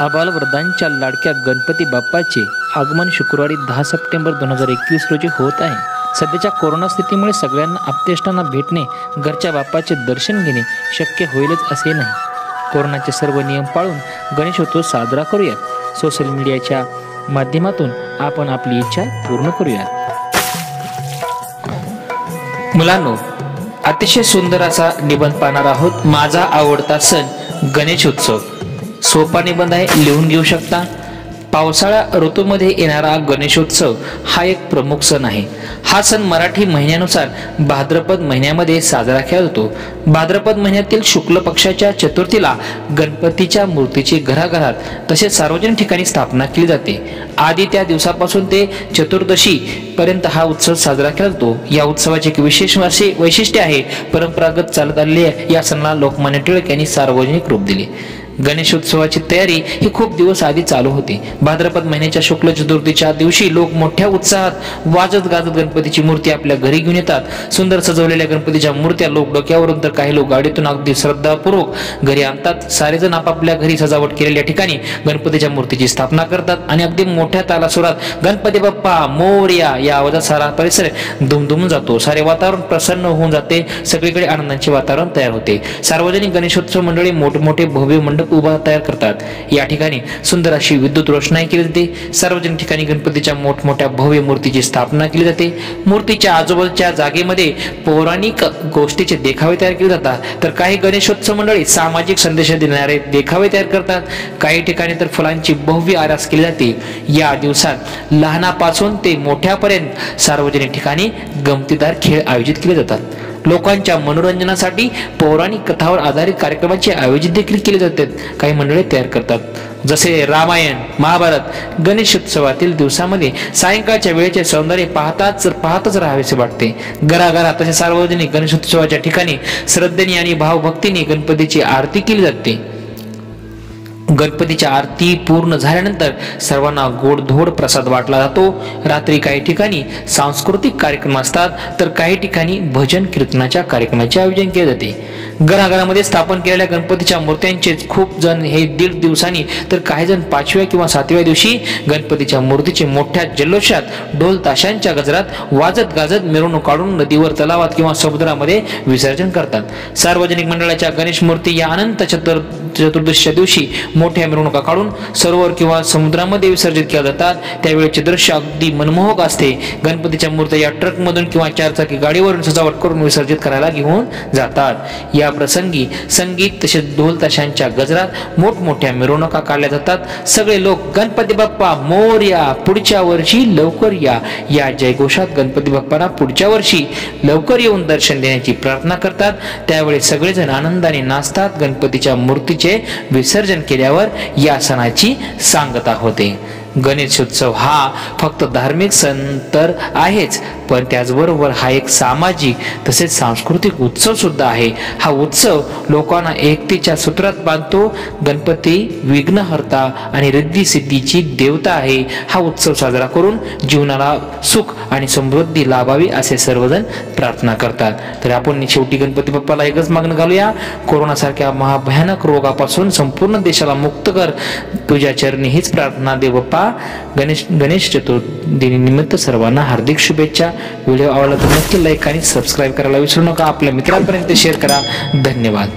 आबालवृद्धांच्या लाडक्या गणपती बाप्पाचे आगमन शुक्रवारी दहा सप्टेंबर दोन हजार एकवीस रोजी होत आहे. सध्याच्या कोरोना स्थितीमुळे सगळ्यांना आप्तेष्टांना भेटणे घरच्या बाप्पाचे दर्शन घेणे शक्य होईलच असे नाही. कोरोनाचे सर्व नियम पाळून गणेशोत्सव साजरा करूयात. सोशल मीडियाच्या माध्यमातून आपण आपली इच्छा पूर्ण करूयात. मुलांनो अतिशय सुंदर असा निबंध पाहणार आहोत माझा आवडता सण गणेशोत्सव सोपा निबंध आहे लिहून घेऊ शकता. पावसाळा ऋतूमध्ये येणारा गणेशोत्सव हा एक प्रमुख सण आहे. हा सण मराठी महिन्यानुसार भाद्रपद महिन्यामध्ये साजरा केला जातो. भाद्रपद महिन्यातील शुक्ल पक्षाच्या चतुर्थीला गणपतीच्या मूर्तीची घराघरात तसेच सार्वजनिक ठिकाणी स्थापना केली जाते. आधी त्या दिवसापासून ते चतुर्दशी पर्यंत हा उत्सव साजरा केला जातो. या उत्सवाचे एक विशेष असे वैशिष्ट्य आहे परंपरागत चालत आलेले या सणाला लोकमान्य टिळक यांनी सार्वजनिक रूप दिले. गणेशोत्सवाची तयारी ही खूप दिवस आधी चालू होती. भाद्रपद महिन्याच्या शुक्ल चतुर्थीच्या दिवशी लोक मोठ्या उत्साहात वाजत गाजत गणपतीची मूर्ती आपल्या घरी घेऊन येतात. सुंदर सजवलेल्या गणपतीच्या मूर्त्या लोक डोक्यावरून तर काही लोक गाडीतून अगदी श्रद्धापूर्वक घरी आणतात. सारेजण आपापल्या घरी सजावट केलेल्या ठिकाणी गणपतीच्या मूर्तीची स्थापना करतात आणि अगदी मोठ्या तालासुरात गणपती बाप्पा मोर्या या आवाजात सारा परिसर दुमदुमून जातो. सारे वातावरण प्रसन्न होऊन जाते. सगळीकडे आनंदाचे वातावरण तयार होते. सार्वजनिक गणेशोत्सव मंडळी मोठमोठे भव्य मंडप उभा तयार करतात. या ठिकाणी सुंदर अशी विद्युत रोषणाई केली जाते. सार्वजनिक ठिकाणी गणपतीच्या मोठमोठ्या भव्य मूर्तीची स्थापना केली जाते. मूर्तीच्या आजूबाजूच्या जागेमध्ये पौराणिक गोष्टीचे देखावे तयार केले जातात. तर काही गणेशोत्सव मंडळी सामाजिक संदेश देणारे देखावे तयार करतात. काही ठिकाणी तर फुलांची भव्य आरास केली जाते. या दिवसात लहानापासून ते मोठ्यापर्यंत सार्वजनिक ठिकाणी गमतीदार खेळ आयोजित केले जातात. लोकांच्या मनोरंजनासाठी पौराणिक कथावर आधारित कार्यक्रमाचे आयोजित देखील केले जातात काही मंडळे तयार करतात. जसे रामायण महाभारत गणेशोत्सवातील दिवसामध्ये सायंकाळच्या वेळेचे सौंदर्य पाहताच पाहतच राहावेसे वाटते. घराघरात तसे सार्वजनिक गणेशोत्सवाच्या ठिकाणी श्रद्धेने आणि भावभक्तीने गणपतीची आरती केली जाते. गणपतीच्या आरती पूर्ण झाल्यानंतर सर्वांना गोडधोड प्रसाद वाटला जातो. रात्री काही ठिकाणी सांस्कृतिक कार्यक्रम असतात तर काही ठिकाणी भजन कीर्तनाच्या कार्यक्रमाचे आयोजन केले जाते. घराघरामध्ये स्थापन केलेल्या गणपतीच्या मूर्त्यांचे खूप जण हे दीड दिवसांनी तर काही जण पाचव्या किंवा सातव्या दिवशी गणपतीच्या मूर्तीचे मोठ्या जल्लोषात ढोल ताशांच्या गजरात वाजत गाजत मिरवणूक काढून नदीवर तलावात किंवा समुद्रामध्ये विसर्जन करतात. सार्वजनिक मंडळाच्या गणेश मूर्ती या अनंत चतुर चतुर्दशीच्या दिवशी मोठ्या मिरवणुका काढून सरोवर किंवा समुद्रामध्ये विसर्जित केल्या जातात. त्यावेळेचे दृश्य अगदी मनमोहक असते. गणपतीच्या मूर्त्या या ट्रकमधून किंवा चारचाकी गाडीवरून सजावट करून विसर्जित करायला घेऊन जातात. या प्रसंगी संगीत तसेच ढोल ताशांच्या गजरात मोठमोठ्या मिरवणुका काढल्या जातात. सगळे लोक गणपती बाप्पा मोर्या पुढच्या वर्षी लवकर या. या जयघोषात गणपती बाप्पाला पुढच्या वर्षी लवकर येऊन दर्शन देण्याची प्रार्थना करतात. त्यावेळी सगळेजण आनंदाने नाचतात. गणपतीच्या मूर्तीचे विसर्जन केल्यावर या सणाची सांगता होते. गणेशोत्सव हा फक्त धार्मिक सण तर आहेच पण त्याचबरोबर हा एक सामाजिक तसेच सांस्कृतिक उत्सव सुद्धा आहे. हा उत्सव लोकांना एकतेच्या सूत्रात बांधतो. गणपती विघ्नहर्ता आणि रिद्धी सिद्धीची देवता आहे. हा उत्सव साजरा करून जीवनाला सुख आणि समृद्धी लाभावी असे सर्वजण प्रार्थना करतात. तर आपण शेवटी गणपती बाप्पाला एकच मागणं घालूया. कोरोनासारख्या महाभयानक रोगापासून संपूर्ण देशाला मुक्त कर. तुझ्या चरणी हीच प्रार्थना दे बाप्पा गणेश गणेश चतुर्थी निमित्त सर्वांना हार्दिक शुभेच्छा. व्हिडिओ आवडला तर नक्की लाईक आणि सबस्क्राईब करायला विसरू नका. आपल्या मित्रांपर्यंत शेअर करा. धन्यवाद.